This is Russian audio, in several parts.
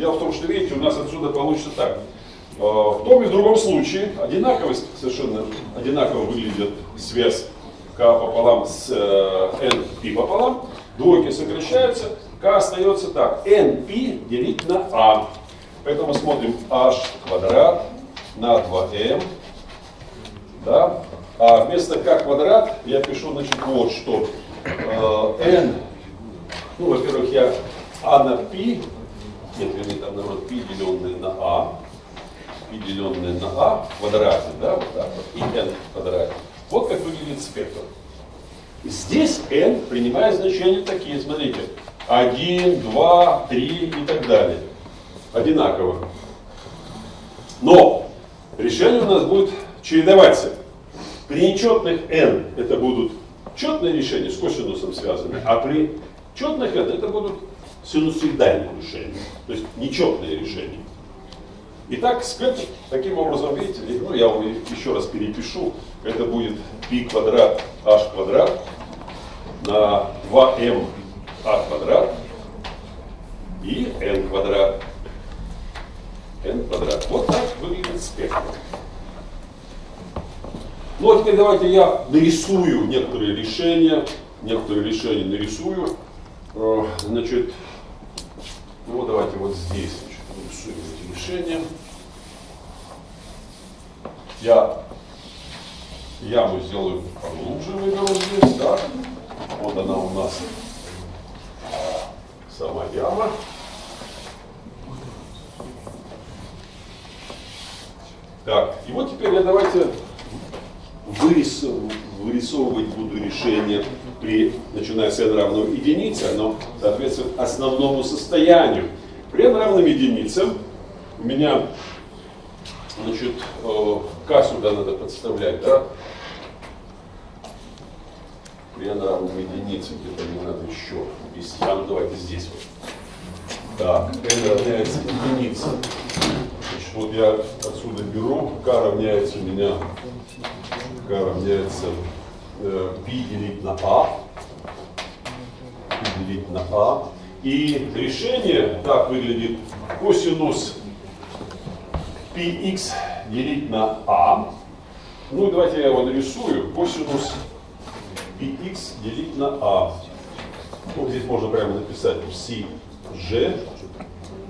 Дело в том, что, видите, у нас отсюда получится так. Э, в том и в другом случае одинаково, совершенно одинаково выглядит связь k пополам с э, n пополам. Двойки сокращаются, k остается так. np делить на a. Поэтому смотрим h квадрат на 2m. Да? А вместо k квадрат я пишу, значит, вот что. Э, n, ну, во-первых, я a на p, нет, вернее, там, наоборот, p деленное на a, p деленное на a в квадрате, да, вот так вот, и n в квадрате. Вот как выглядит спектр. Здесь n принимает значения такие, смотрите, 1, 2, 3 и так далее. Одинаково. Но решение у нас будет чередоваться. При нечетных n это будут четные решения с косинусом связаны, а при четных n это будут синусоидальные решения, то есть нечетные решения. Итак, спектр, таким образом, видите, ну я еще раз перепишу, это будет π квадрат h квадрат на 2m а квадрат и n квадрат. n квадрат. Вот так выглядит спектр. Ну а теперь давайте я нарисую некоторые решения, некоторые решения нарисую. Э, значит, ну вот давайте вот здесь нарисуем эти решения. Я яму сделаю поглубже, выберу здесь, да. Вот она у нас сама яма. Так, и вот теперь я давайте вырисовывать буду решение при, начиная с n равно единице, оно соответствует основному состоянию. При n равном единице у меня значит, э, k сюда надо подставлять, да? При n равном единице, где-то мне надо еще ввести. А, ну давайте здесь вот. Так, n равняется единице. Значит, вот я отсюда беру, k равняется у меня k равняется π делить на π делить на a. И решение так выглядит косинус px делить на a. Ну и давайте я его нарисую. Косинус px делить на a. Ну, здесь можно прямо написать cg.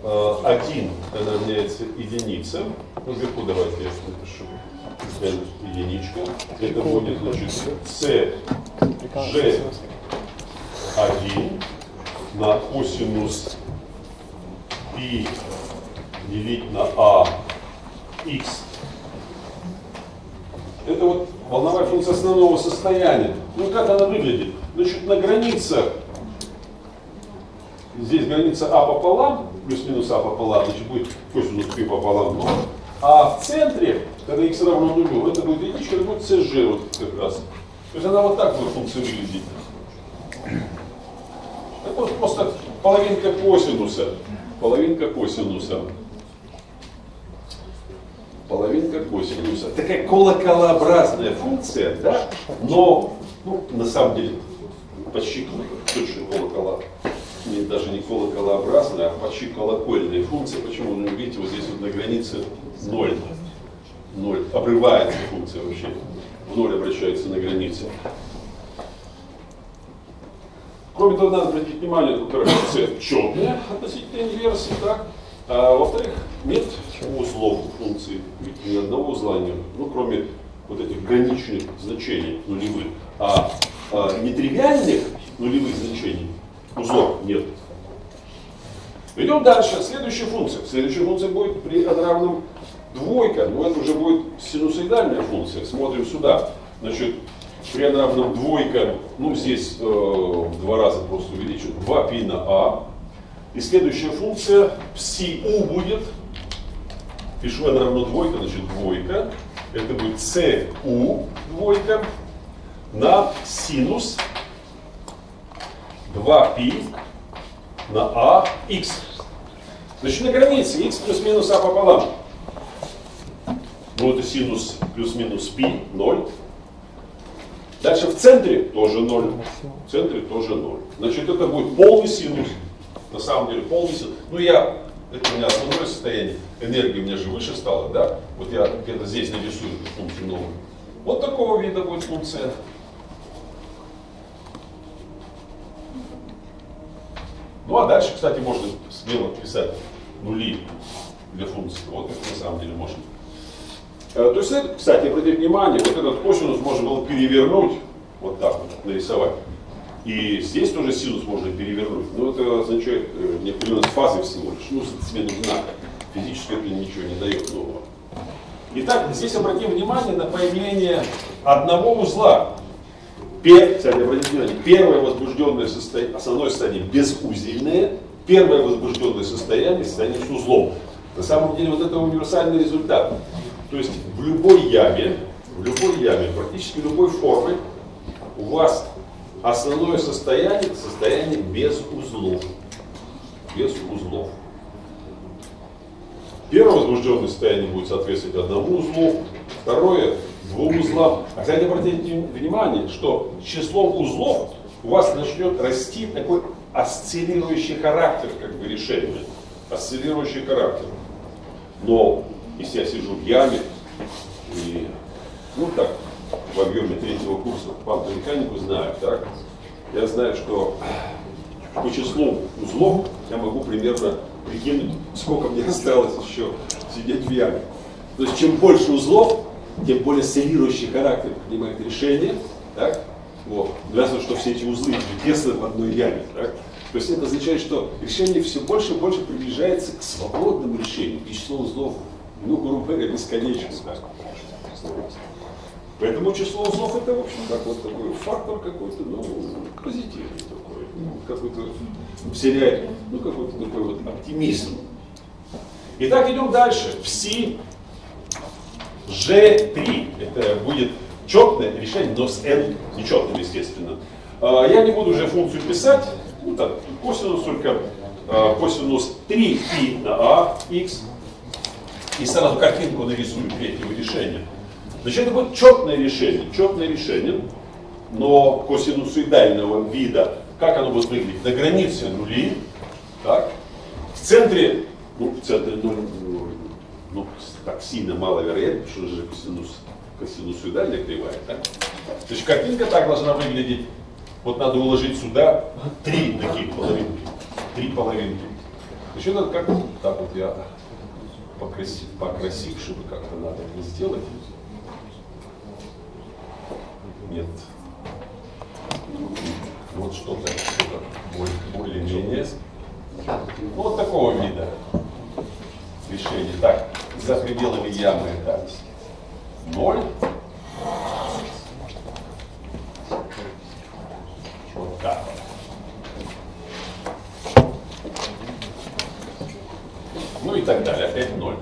1 это равняется единице. Ну, вверху давайте я напишу n единичка. Это будет, значит, c g 1 на косинус π делить на а x. Это вот волновая функция основного состояния. Ну как она выглядит? Значит, на границе, здесь граница а пополам, плюс-минус а пополам, значит будет косинус π пополам 0. А в центре, когда x равно нулю, это будет единичка, это будет cg вот как раз. То есть она вот так будет функция выглядеть. Это вот просто половинка косинуса. Половинка косинуса. Половинка косинуса. Такая колоколообразная функция, да? Но, ну, на самом деле, почти точно колокола. Не, даже не колоколообразная, а почти колокольная функция. Почему? Ну, видите, вот здесь вот на границе 0. 0. Обрывается функция вообще. В 0 обращается на границе. Кроме того, надо обратить внимание, тут функция четная относительно инверсии, так? А во-вторых, нет узлов функции, ведь ни одного узла нет, ну, кроме вот этих граничных значений нулевых. А, а нетривиальных нулевых значений узлов нет. Идем дальше. Следующая функция. Следующая функция будет при n равном двойка, но это уже будет синусоидальная функция. Смотрим сюда. Значит, при n равном двойка, ну здесь э, в два раза просто увеличу, 2π на а. И следующая функция psi будет, пишу n равно двойка, значит двойка. Это будет cu двойка на синус 2π на а x. Значит, на границе x плюс-минус а пополам. Ну, это синус плюс-минус π, 0. Дальше в центре тоже 0. В центре тоже 0. Значит, это будет полный синус. На самом деле полный синус. Ну, я это у меня основное состояние, энергия у меня же выше стала, да? Вот я где-то здесь нарисую функцию новую. Вот такого вида будет функция. Ну а дальше, кстати, можно смело писать нули для функции. Вот это на самом деле можно. Э, то есть, это, кстати, обратите внимание, вот этот косинус можно было перевернуть, вот так вот, нарисовать. И здесь тоже синус можно перевернуть. Но это означает э, неопределенность фазы всего лишь, ну, смену знака. Физически это ничего не дает нового. Итак, здесь обратим внимание на появление одного узла. Кстати, обратите внимание, первое возбужденное состояние, основное состояние безузельное, первое возбужденное состояние, состояние с узлом. На самом деле вот это универсальный результат. То есть в любой яме, в любой яме, практически любой формы, у вас основное состояние состояние без узлов. Без узлов. Первое возбужденное состояние будет соответствовать одному узлу, второе двум узлам. А, кстати, обратите внимание, что числом узлов у вас начнет расти такой осциллирующий характер как бы решения. Осциллирующий характер. Но если я сижу в яме и, ну так, в объеме третьего курса квантовую знаю, так, я знаю, что по числу узлов я могу примерно прикинуть, сколько мне осталось еще сидеть в яме. То есть чем больше узлов, тем более сцелирующий характер принимает решение, так? Вот. Ясно, что все эти узлы тесно в одной яме. Так? То есть это означает, что решение все больше и больше приближается к свободному решению, и число узлов, ну, грубо говоря, бесконечно. Так? Поэтому число узлов это, в общем, так вот такой фактор какой-то, ну, позитивный такой, ну, какой-то вселяет, ну, какой-то такой вот оптимизм. Итак, идем дальше. В Си G3. Это будет четное решение, но с n нечетным, естественно. А, я не буду уже функцию писать. Ну так, косинус только а, косинус 3π на а x. И сразу картинку нарисую третьего решения. Значит, это будет четное решение. Четное решение, но косинусоидального вида. Как оно будет выглядеть? На границе нули. Так. В центре, ну, в центре нуль, ну, так сильно маловероятно, что же косинус, косинусоидальная кривая. Да? То есть картинка так должна выглядеть. Вот надо уложить сюда три таких половинки. Три половинки. Еще надо как так вот я покрасив, покрасивше бы как-то надо это сделать. Нет. Вот что-то что более-менее. Вот такого вида решение. Так, за пределами ямы это 0. Вот так Ну и так далее, опять 0.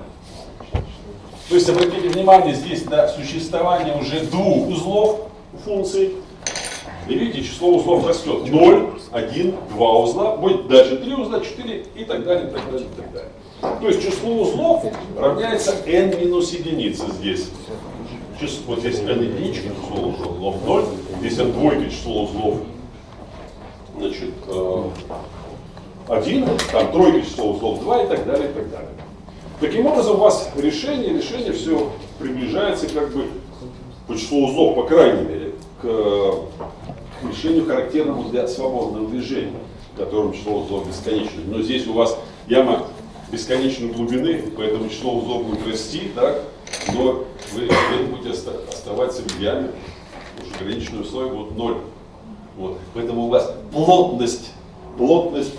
То есть обратите внимание здесь на существование уже двух узлов функций. И видите, число узлов растет. 0, 1, 2 узла, будет дальше 3 узла, 4 и так далее, и так далее, и так далее. То есть число узлов равняется n минус единица здесь. Число, вот здесь n единичка, число узлов 0, здесь n двойка, число узлов значит, 1, э, там тройка, число узлов 2 и так далее, и так далее. Таким образом, у вас решение, решение все приближается как бы по числу узлов, по крайней мере, к, к решению характерному для свободного движения, в котором число узлов бесконечно. Но здесь у вас яма бесконечной глубины, поэтому число узлов будет расти, так, но вы будете оставаться в яме, уж ограниченные условия будут ноль. Вот. Поэтому у вас плотность, плотность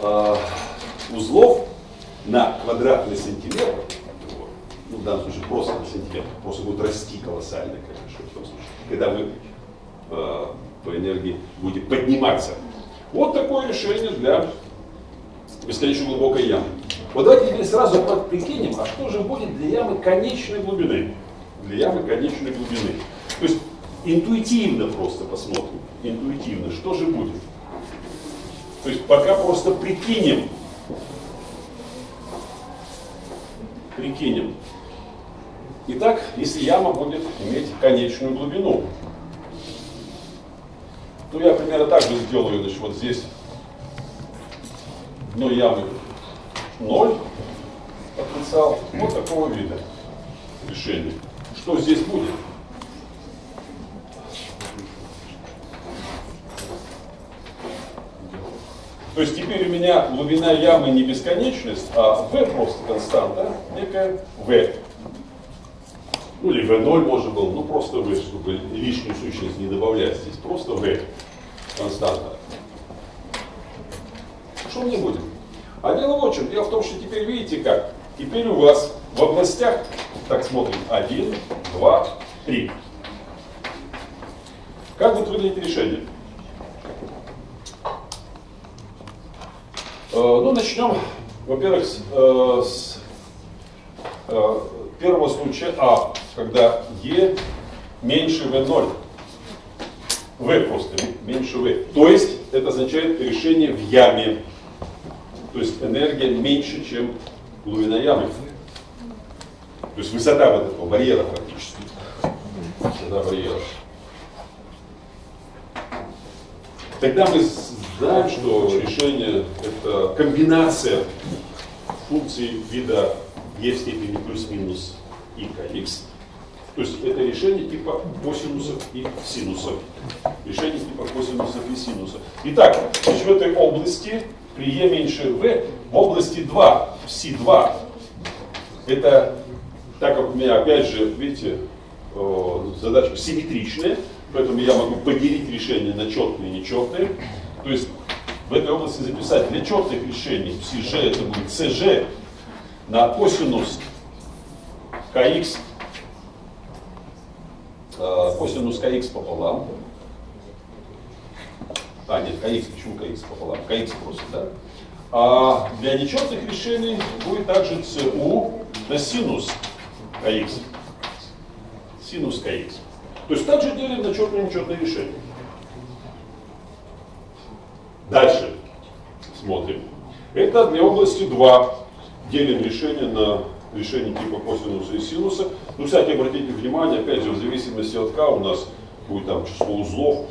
э, узлов на квадратный сантиметр, вот, ну, в данном случае просто на сантиметр, просто будет расти колоссально, конечно, в том случае, когда вы э, по энергии будете подниматься. Вот такое решение для бесконечно глубокой ямы. Вот давайте теперь сразу прикинем, а что же будет для ямы конечной глубины? Для ямы конечной глубины. То есть интуитивно просто посмотрим, интуитивно, что же будет. То есть пока просто прикинем, прикинем. Итак, если яма будет иметь конечную глубину, то я примерно так же сделаю, значит, вот здесь дно ямы 0 потенциал вот такого вида решения. Что здесь будет? То есть теперь у меня глубина ямы не бесконечность, а v просто константа, некая v. Ну или v0 можно было, ну просто v, чтобы лишнюю сущность не добавлять. Здесь просто v константа. Что мне будет? А дело в чем. Дело в том, что теперь видите как. Теперь у вас в областях, так смотрим, 1, 2, 3. Как будет выглядеть решение? Э, ну, начнем, во-первых, с, э, с э, первого случая А, когда Е меньше В0. В просто меньше В. То есть это означает решение в яме. То есть энергия меньше, чем глубина ямы. То есть высота вот этого барьера практически. Высота барьера. Тогда мы знаем, что решение это комбинация функций вида e в степени плюс-минус и kx. То есть это решение типа косинусов и синусов. Решение типа косинусов и синусов. Итак, в этой области при e меньше v в области 2, в C2, это, так как у меня опять же, видите, задача симметричная, поэтому я могу поделить решение на четные и нечетные. То есть в этой области записать для четных решений CG это будет CG на косинус kx э, косинус kx пополам. А, нет, kx, почему kx пополам? kx просто, да? А для нечетных решений будет также cu на синус kx. Синус kx. То есть также делим на четные и нечетные решения. Дальше смотрим. Это для области 2. Делим решение на решение типа косинуса и синуса. Ну, кстати, обратите внимание, опять же, в зависимости от К у нас будет там число узлов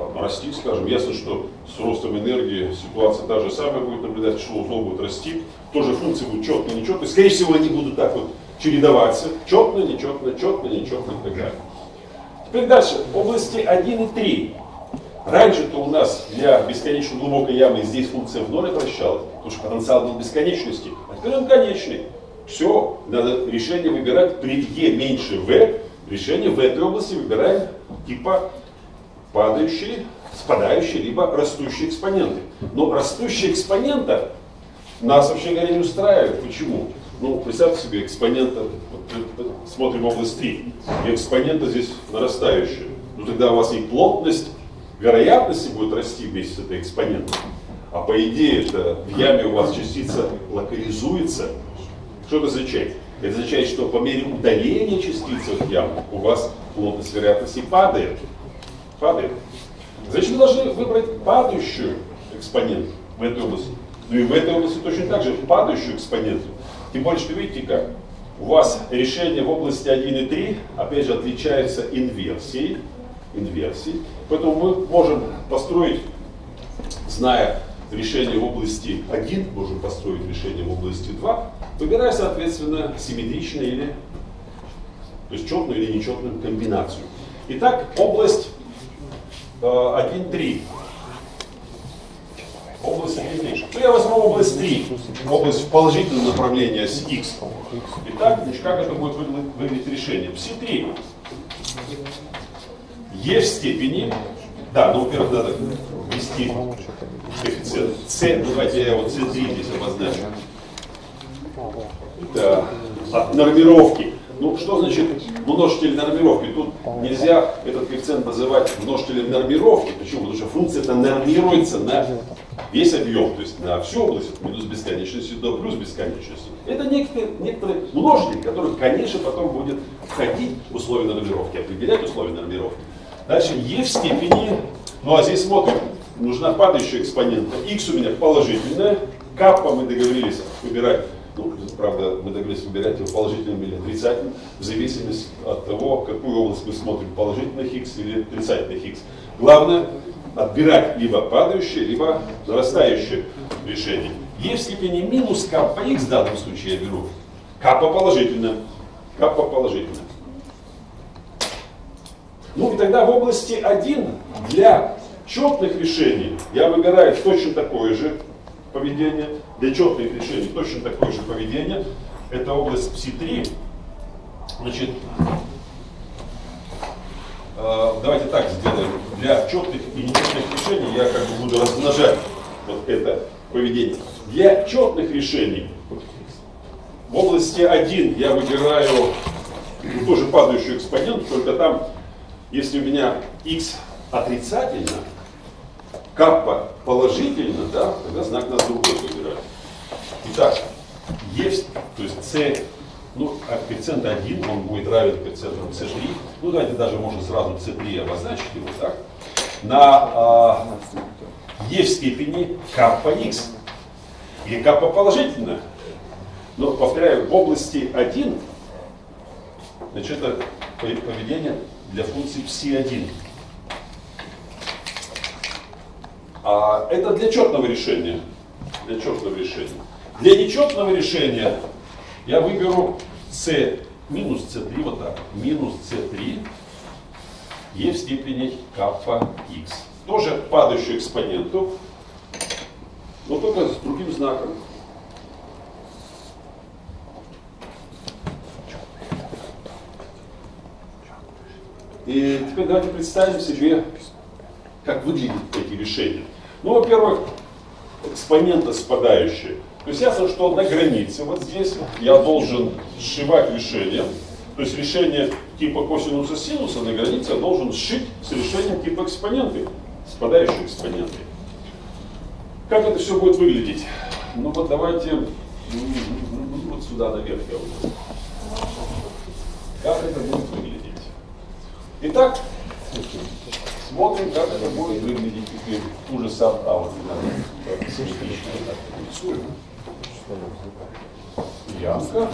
там, расти, скажем. Ясно, что с ростом энергии ситуация та же самая будет наблюдать, число узлов будет расти. Тоже функции будут четные, нечетные. Скорее всего, они будут так вот чередоваться. Четно, нечетно, четно, нечетно и так далее. Теперь дальше. В области 1 и 3 Раньше-то у нас для бесконечно глубокой ямы здесь функция в ноль обращалась, потому что потенциал был бесконечности, а теперь он конечный. Все, надо решение выбирать при e меньше v, решение в этой области выбираем типа падающие, спадающие, либо растущие экспоненты. Но растущие экспонента нас вообще говоря не устраивает. Почему? Ну, представьте себе экспонента, вот, смотрим область 3, и экспонента здесь нарастающая. Ну тогда у вас и плотность вероятности будет расти вместе с этой экспонентом. А по идее это в яме у вас частица локализуется. Что это означает? Это означает, что по мере удаления частицы от ямы у вас плотность вероятности падает. Падает. Значит, вы должны выбрать падающую экспоненту в этой области. Ну и в этой области точно так же падающую экспоненту. Тем более, что видите как, у вас решение в области 1 и 3, опять же, отличается инверсией инверсий. Поэтому мы можем построить, зная решение в области 1, можем построить решение в области 2, выбирая, соответственно, симметричную или то есть четную или нечетную комбинацию. Итак, область 1-3. Область 1-3. Ну, я возьму область 3, область в положительном направлении оси x. Итак, значит, как это будет выглядеть решение? Пси 3 Е в степени, да, ну, во-первых, надо ввести коэффициент С, ну, давайте я вот С3 здесь обозначу. Это от нормировки. Ну, что значит множитель нормировки? Тут нельзя этот коэффициент называть множителем нормировки. Почему? Потому что функция это нормируется на весь объем, то есть на всю область от минус бесконечности до плюс бесконечности. Это некоторый, некоторый множитель, который, конечно, потом будет входить в условия нормировки, определять условия нормировки. Дальше e в степени, ну а здесь смотрим, нужна падающая экспонента. x у меня положительная, каппа мы договорились выбирать, правда, мы договорились выбирать его положительным или отрицательным, в зависимости от того, какую область мы смотрим, положительных x или отрицательных x. Главное, отбирать либо падающее, либо нарастающее решение. e в степени минус k по x в данном случае я беру k положительно, k положительно. Ну и тогда в области 1 для четных решений я выбираю точно такое же поведение. Для четных решений точно такое же поведение. Это область пси-3. Значит, э, давайте так сделаем. Для четных и нечетных решений я как бы буду размножать вот это поведение. Для четных решений в области 1 я выбираю ну, тоже падающий экспонент, только там, если у меня x отрицательно, каппа положительно, да, тогда знак надо другой выбирать. Итак, есть, то есть c, ну, а коэффициент 1, он будет равен коэффициенту c3. Ну, давайте даже можно сразу c3 обозначить его так. На а, e в степени каппа x. И каппа положительно. Но, повторяю, в области 1, значит, это поведение для функции psi1. А это для четного решения. Для четного решения. Для нечетного решения я выберу c минус c3, вот так, минус c3 e в степени каппа x. Тоже падающую экспоненту, но только с другим знаком. И теперь давайте представим себе как выглядят эти решения. Ну, во-первых, экспоненты спадающие. То есть ясно, что на границе вот здесь я должен сшивать решение. То есть решение типа косинуса синуса на границе я должен сшить с решением типа экспоненты, спадающие экспоненты. Как это все будет выглядеть? Ну вот давайте вот сюда наверх я уйду. Как это будет выглядеть? Итак, Смотрим, как это будет выглядеть теперь уже сам аудио. Ямка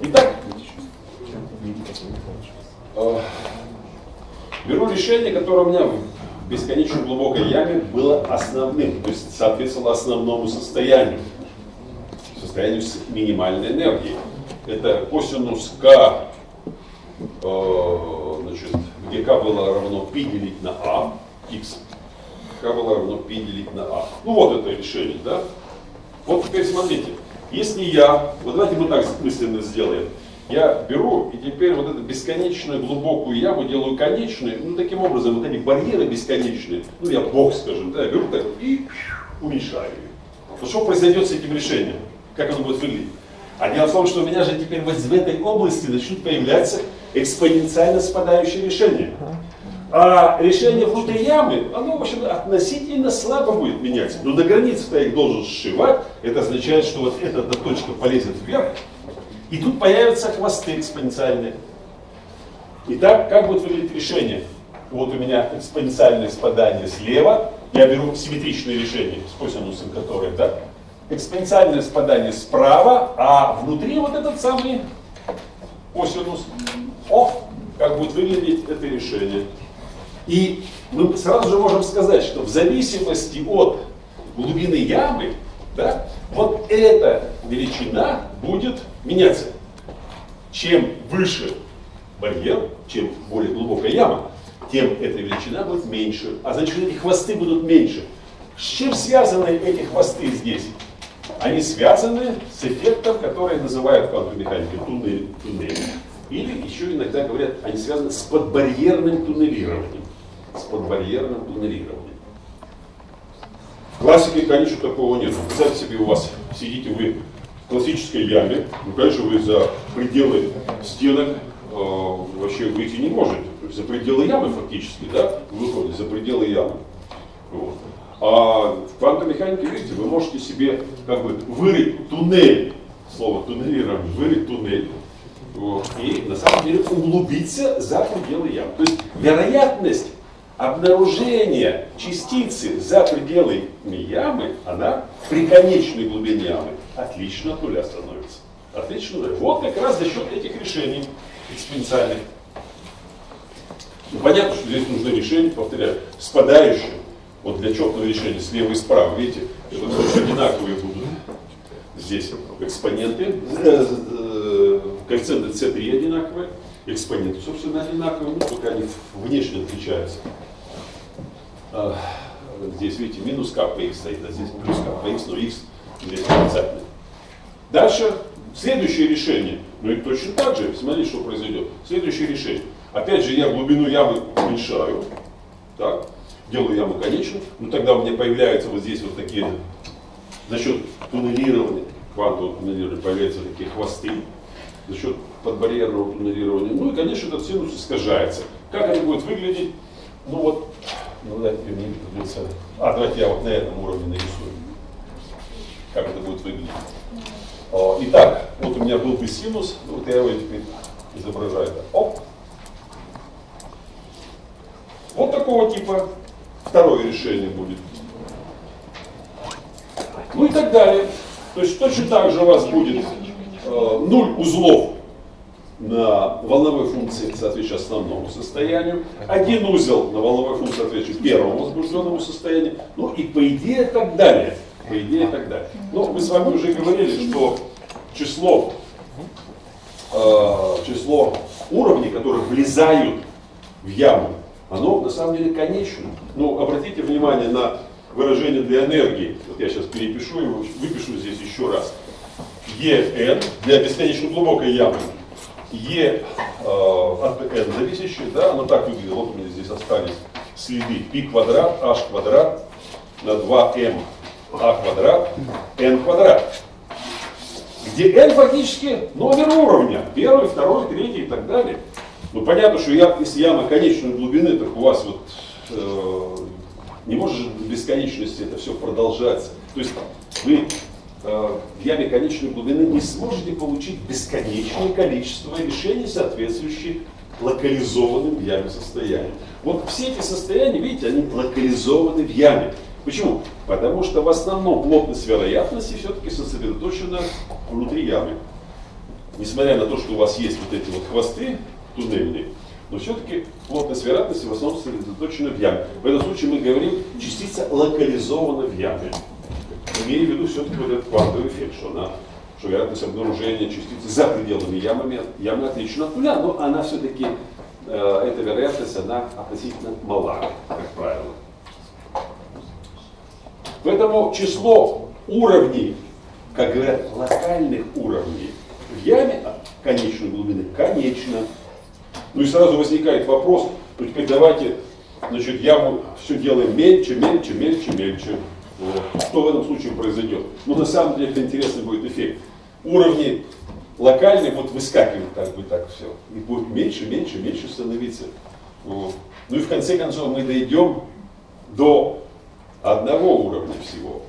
Итак, э, беру решение, которое у меня в бесконечно глубокой яме было основным, то есть соответствовало основному состоянию, состоянию с минимальной энергией. Это косинус k, э, где k было равно π делить на a, x, k было равно π делить на a. Ну вот это решение, да? Вот теперь смотрите, если я, вот давайте мы так мысленно сделаем, я беру и теперь вот эту бесконечную глубокую яму делаю конечной, ну таким образом вот эти барьеры бесконечные, ну я бог скажем, да, я беру так и уменьшаю ее. Вот что произойдет с этим решением? Как оно будет выглядеть? А дело в том, что у меня же теперь вот в этой области начнут появляться экспоненциально спадающее решение. А решение внутри ямы, оно, в общем, относительно слабо будет меняться. Но на границе-то я их должен сшивать. Это означает, что вот эта точка полезет вверх. И тут появятся хвосты экспоненциальные. Итак, как будет выглядеть решение? Вот у меня экспоненциальное спадание слева. Я беру симметричное решение с косинусом которое, да? Экспоненциальное спадание справа, а внутри вот этот самый косинус о, как будет выглядеть это решение. И мы сразу же можем сказать, что в зависимости от глубины ямы, да, вот эта величина будет меняться. Чем выше барьер, чем более глубокая яма, тем эта величина будет меньше. А значит, эти хвосты будут меньше. С чем связаны эти хвосты здесь? Они связаны с эффектом, который называют квантовой механике туннель. туннель. Или еще иногда говорят, они связаны с подбарьерным туннелированием. С подбарьерным туннелированием. В классике, конечно, такого нет. Представьте себе, у вас сидите вы в классической яме, ну, конечно, вы за пределы стенок э, вообще выйти не можете. За пределы ямы фактически, да, вы выходите за пределы ямы. Вот. А в квантовой механике, видите, вы можете себе как бы вырыть туннель, слово туннелирование, вырыть туннель, вот. И на самом деле углубиться за пределы ямы. То есть вероятность обнаружения частицы за пределами ямы, она при конечной глубине ямы отлично от нуля становится. Отлично нуля. Вот как раз за счет этих решений экспоненциальных. Ну, понятно, что здесь нужно решение, повторяю, спадающее. Вот для четкого решения слева и справа, видите, это все одинаковые будут здесь экспоненты, э, э, коэффициенты C3 одинаковые, экспоненты, собственно, одинаковые, ну, только они внешне отличаются. А, здесь, видите, минус k x стоит, а здесь плюс k x, но x здесь отрицательный. Дальше, следующее решение, ну и точно так же, смотрите, что произойдет. Следующее решение. Опять же, я глубину ямы уменьшаю, так, делаю яму конечную, но тогда у меня появляются вот здесь вот такие, за счет туннелирования, квантового туннелирования, появляются такие хвосты, за счет подбарьерного туннелирования. Ну и, конечно, этот синус искажается. Как это будет выглядеть? Ну вот, ну давайте мне придется... А, давайте я вот на этом уровне нарисую. Как это будет выглядеть. Итак, вот у меня был бы синус, вот я его теперь изображаю. Оп. Вот такого типа второе решение будет. Ну и так далее. То есть точно так же у вас будет э, узлов на волновой функции, соответствующей основному состоянию, один узел на волновой функции, соответствующей первому возбужденному состоянию, ну и по идее так далее. По идее так далее. Но мы с вами уже говорили, что число, э, число уровней, которые влезают в яму, оно на самом деле конечно. Ну, обратите внимание на выражение для энергии. Вот я сейчас перепишу его, выпишу здесь еще раз. EN для бесконечно глубокой ямы. E э, от n зависящее, да, оно так выглядит. Вот у меня здесь остались следы. π квадрат, h квадрат на 2m а квадрат, n квадрат. Где n фактически номер уровня. Первый, второй, третий и так далее. Ну понятно, что я, если яма конечной глубины, так у вас вот э, не может в бесконечности это все продолжаться. То есть вы э, в яме конечной глубины не сможете получить бесконечное количество решений, соответствующих локализованным в яме состояниям. Вот все эти состояния, видите, они локализованы в яме. Почему? Потому что в основном плотность вероятности все-таки сосредоточена внутри ямы. Несмотря на то, что у вас есть вот эти вот хвосты туннельные, но все-таки плотность вероятности в основном сосредоточена в яме. В этом случае мы говорим, частица локализована в яме. Имея в виду все-таки вот этот квантовый эффект, что она что вероятность обнаружения частицы за пределами ямы, ямы отлична от нуля, но она все-таки, э, эта вероятность, она относительно мала, как правило. Поэтому число уровней, как говорят, локальных уровней в яме конечной глубины конечно. Ну и сразу возникает вопрос, ну теперь давайте значит, яму все делаем мельче, мельче, мельче, мельче. Вот. Что в этом случае произойдет? Ну на самом деле это интересный будет эффект. Уровни локальные вот выскакивают так бы так все. И будет меньше, меньше, меньше становиться. Вот. Ну и в конце концов мы дойдем до одного уровня всего.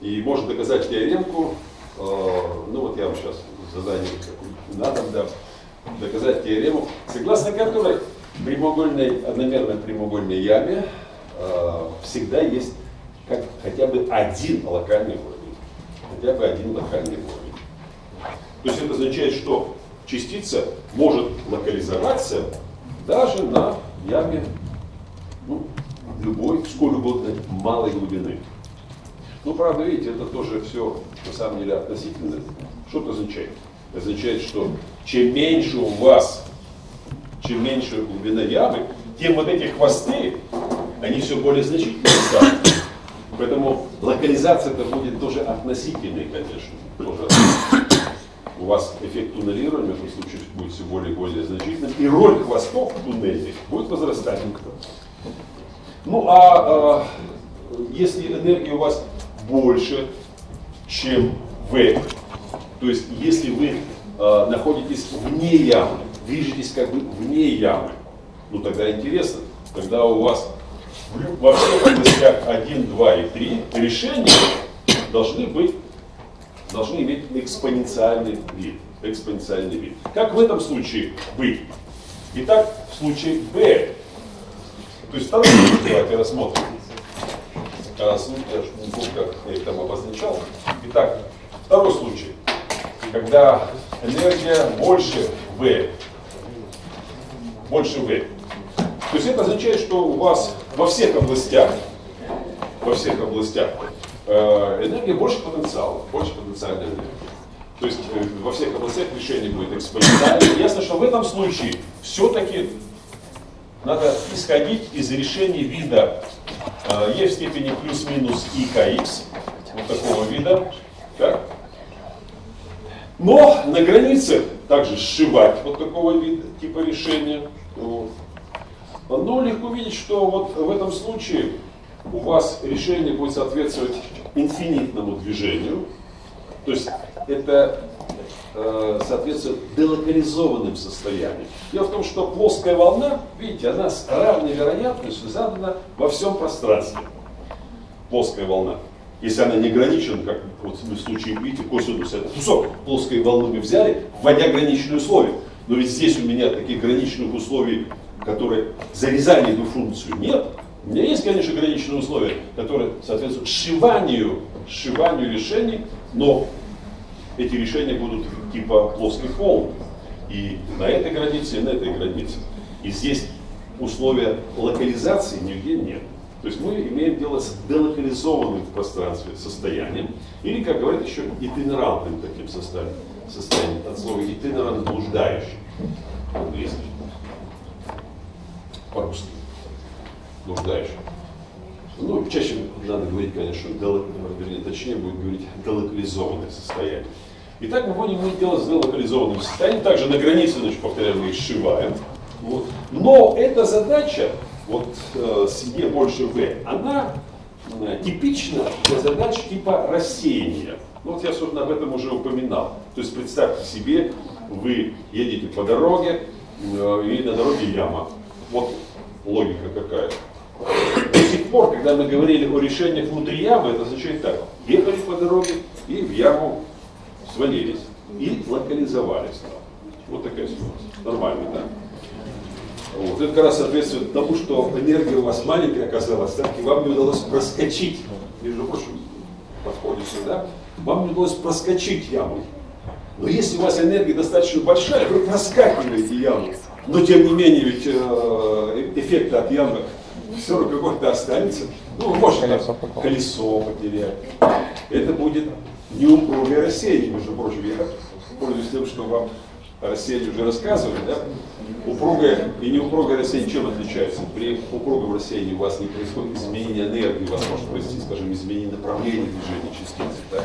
И можно доказать теоремку, э, ну вот я вам сейчас задание на дом дам, доказать теорему, согласно которой в прямоугольной, одномерной прямоугольной яме э, всегда есть как, хотя бы один локальный уровень. Хотя бы один локальный уровень. То есть это означает, что частица может локализоваться даже на яме ну, любой, сколь угодно малой глубины. Ну, правда, видите, это тоже все на самом деле относительно. Что это означает? Означает, что чем меньше у вас, чем меньше глубина ямы, тем вот эти хвосты, они все более значительные станут. Поэтому локализация это будет тоже относительной, конечно. Тоже у вас эффект туннелирования в этом случае будет все более и более значительным, и роль хвостов туннельных будет возрастать. Ну а э, если энергия у вас больше, чем V, то есть если вы э, находитесь вне ямы, движетесь как бы вне ямы, ну тогда интересно, тогда у вас во всех областях 1, 2 и 3 решения должны быть, должны иметь экспоненциальный вид. Экспоненциальный вид. Как в этом случае быть? Итак, в случае B то есть второй случай давайте рассмотрим. А, я же не помню, как я их там обозначал. Итак, второй случай. Когда энергия больше V. Больше V. То есть это означает, что у вас во всех областях во всех областях, э, энергия больше потенциала, больше потенциальной энергии. То есть э, во всех областях решение будет экспоненциально. Ясно, что в этом случае все-таки надо исходить из решения вида e в степени плюс-минус и kx, вот такого вида. Так? Но на границе также сшивать вот такого вида, типа решения. Вот. Но легко видеть, что вот в этом случае у вас решение будет соответствовать инфинитному движению. То есть это э, соответствует делокализованным состояниям. Дело в том, что плоская волна, видите, она с равной вероятностью задана во всем пространстве. Плоская волна. Если она не ограничена, как вот в случае, видите, косинус это кусок плоской волны мы взяли, вводя граничные условия. Но ведь здесь у меня таких граничных условий, которые зарезали эту функцию, нет. У меня есть, конечно, граничные условия, которые соответствуют сшиванию, сшиванию решений, но эти решения будут типа плоских волн. И на этой границе, и на этой границе. И здесь условия локализации нигде нет. То есть мы имеем дело с делокализованным в пространстве состоянием, или, как говорят еще, итинерантным таким состоянием, от слова итинерант блуждающий, английский, по-русски, блуждающий. Ну, чаще надо говорить, конечно, дело, вернее, точнее будет говорить делокализованное состояние. Итак, мы будем иметь дело с делокализованным состоянием. Также на границе, значит, повторяем, мы их сшиваем. Вот. Но эта задача вот э, с Е больше В, она э, типична для задач типа рассеяния. Ну, вот я, собственно, об этом уже упоминал. То есть представьте себе, вы едете по дороге, э, и на дороге яма. Вот логика какая. До сих пор, когда мы говорили о решениях внутри ямы, это означает так. Ехали по дороге и в яму свалились. И локализовались там. Вот такая ситуация. Нормально, да? Вот. Это как раз соответствует тому, что энергия у вас маленькая оказалась, так, и вам не удалось проскочить, между прочим, подходит сюда, вам не удалось проскочить яму. Но если у вас энергия достаточно большая, вы проскакиваете яму. Но тем не менее, ведь э, эффект от ямы все равно какой-то останется. Ну, может колесо, колесо потерять. Это будет неупругое рассеяние, между прочим. Я пользуюсь тем, что вам рассеяние уже рассказывали, да? Упругое и неупругое рассеяние чем отличается? При упругом рассеянии у вас не происходит изменение энергии, у вас может произойти, скажем, изменение направления движения частицы. Да?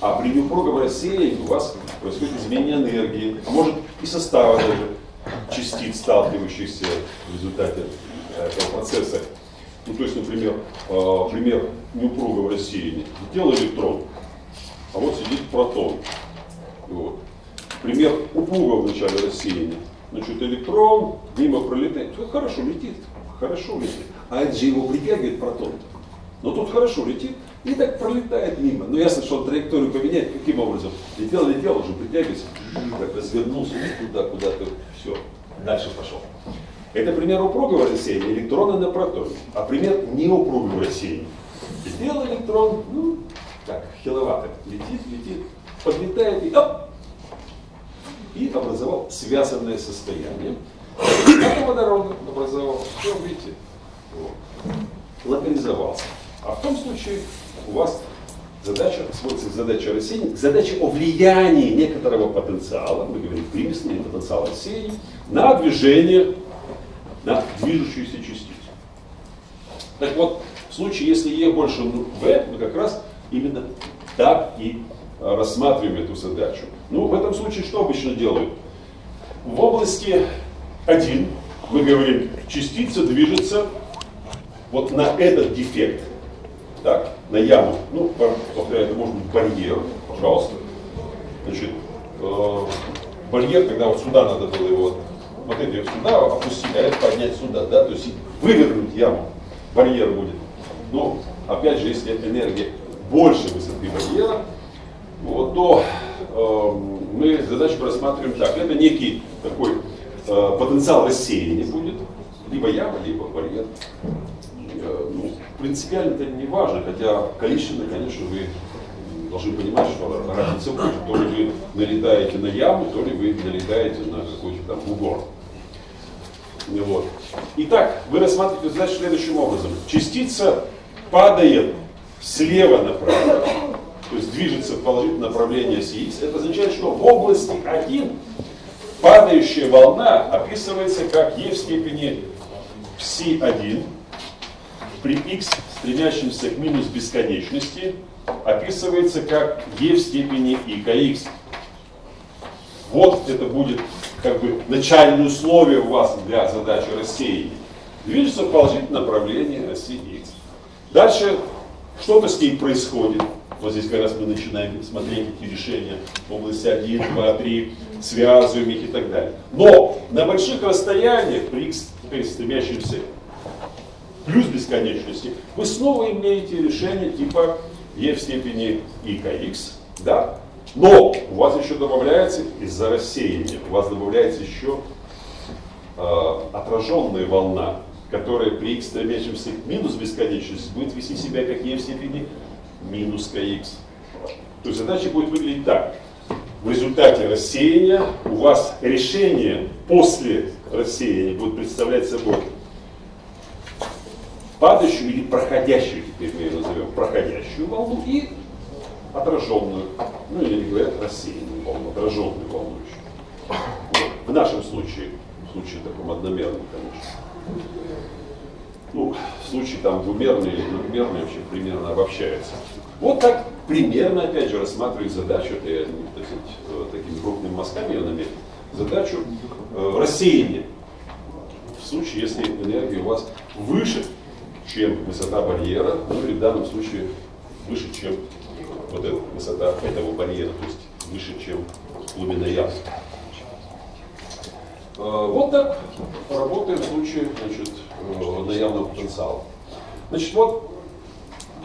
А при неупругом рассеянии у вас происходит изменение энергии, а может и состава даже частиц, сталкивающихся в результате этого процесса. Ну, то есть, например, э, пример неупругого рассеяния. Летел электрон, а вот сидит протон. Вот. Пример упругого в начале рассеяния. Значит, электрон мимо пролетает. Все хорошо летит, хорошо летит. А это же его притягивает протон. Но тут хорошо летит и так пролетает мимо. Но ясно, что он траекторию поменяет. Каким образом? Летел, летел, уже притягивается, так развернулся туда, куда-то, все, дальше пошел. Это пример упругого рассеяния электрона на протоне. А пример неупругого рассеяния. Летел электрон, ну, так, хиловатый, летит, летит, подлетает и оп, и образовал связанное состояние. Как водород образовал, все, видите, вот. локализовался. А в том случае у вас задача сводится к задаче рассеяния, к задаче о влиянии некоторого потенциала, мы говорим примесный потенциал рассеяния, на движение, на движущуюся частицу. Так вот, в случае, если Е больше В, мы как раз именно так и рассматриваем эту задачу. Ну, в этом случае что обычно делают? В области 1 мы говорим, частица движется вот на этот дефект, так, на яму. Ну, повторяю, это может быть барьер, пожалуйста. Значит, э, барьер, когда вот сюда надо было его, вот это сюда опустить, а это поднять сюда, да, то есть вывернуть яму, барьер будет. Но, опять же, если энергия больше высоты барьера, вот, то э, мы задачу рассматриваем так. Это некий такой э, потенциал рассеяния будет, либо яма, либо барьер. Э, ну, принципиально это не важно, хотя количественно, конечно, вы должны понимать, что разница будет. То ли вы налетаете на яму, то ли вы налетаете на какой-то там бугор. Вот. Итак, вы рассматриваете задачу следующим образом. Частица падает слева направо, то есть движется в положительном направлении оси x, это означает, что в области 1 падающая волна описывается как e в степени psi1 при x, стремящемся к минус бесконечности, описывается как e в степени и kx. Вот это будет как бы начальное условие у вас для задачи рассеяния. Движется в положительном направлении оси x. Дальше что-то с ней происходит. Вот здесь как раз мы начинаем смотреть эти решения в области 1, 2, 3, связываем их и так далее. Но на больших расстояниях, при x стремящемся плюс бесконечности, вы снова имеете решение типа e в степени и kx, да? Но у вас еще добавляется из-за рассеяния, у вас добавляется еще э, отраженная волна, которая при x стремящемся к минус бесконечности будет вести себя как e в степени минус kx. То есть задача будет выглядеть так. В результате рассеяния у вас решение после рассеяния будет представлять собой падающую или проходящую, теперь мы ее назовем, проходящую волну и отраженную, ну или говорят рассеянную волну, отраженную волну еще. Вот. В нашем случае, в случае таком одномерном, конечно. Ну, в случае там двумерный или двухмерный вообще примерно обобщается. Вот так примерно, опять же, рассматривать задачу, это я, так сказать, э, такими крупными мазками ее наметил, задачу э, рассеяния. В случае, если энергия у вас выше, чем высота барьера, ну или в данном случае выше, чем вот эта высота этого барьера, то есть выше, чем глубина ямы. Э, вот так работает в случае значит, э, одноявного потенциала. Значит, вот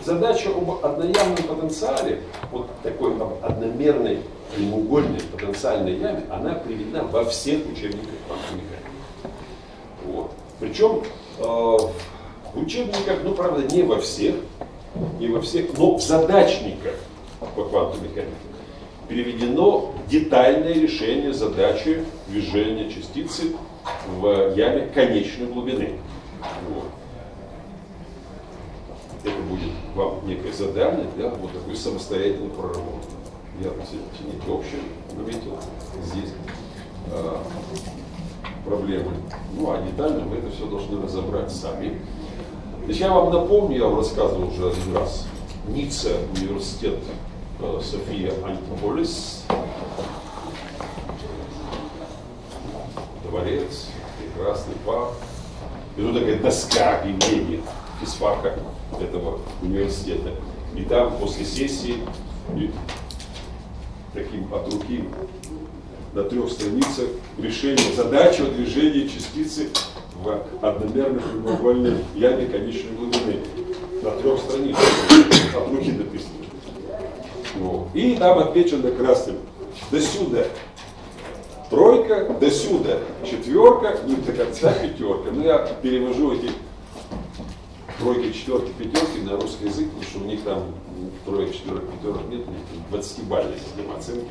задача об одноявном потенциале, вот такой одномерной прямоугольной потенциальной яме, она приведена во всех учебниках квантовой механики. Вот. Причем э, в учебниках, ну правда не во всех, не во всех, но в задачниках по квантовой механике переведено детальное решение задачи движения частицы в яме конечной глубины. Вот. Это будет вам некое задание для вот такой самостоятельной проработки. Я, не общее наметил здесь э, проблемы. Ну, а детально вы это все должны разобрать сами. Значит, я вам напомню, я вам рассказывал уже один раз, Ницца, университет Э, София Антиполис, дворец, прекрасный парк. И тут такая доска объявлений физфака этого университета. И там после сессии таким от руки на трех страницах решение задачи о движении частицы в одномерной прямоугольной яме конечной глубины. На трех страницах от руки написано. Вот. И там отмечено красным. До сюда тройка, до сюда четверка, и до конца пятерка. Ну, я перевожу эти тройки, четверки, пятерки на русский язык, потому что у них там троек, четверок, пятерок нет, у них 20 бальная система оценки.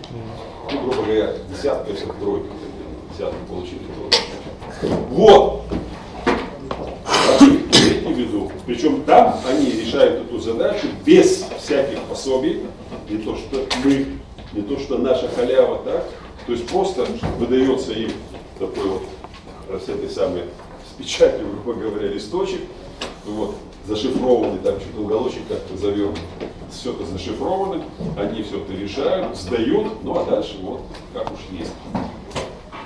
Ну, грубо говоря, десятка это тройка, десятку получили. Вот! Имейте виду. Причем там они решают эту задачу без всяких пособий, не то что мы, не то что наша халява, так? То есть просто выдается им такой вот э, с этой самой, с печатью, грубо говоря, листочек, вот, зашифрованный, там что-то уголочек как-то завернут, все это зашифровано, они все это решают, сдают, ну а дальше вот как уж есть.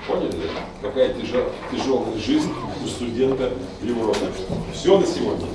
Поняли? Какая тяжелая жизнь у студента в Европе. Все на сегодня.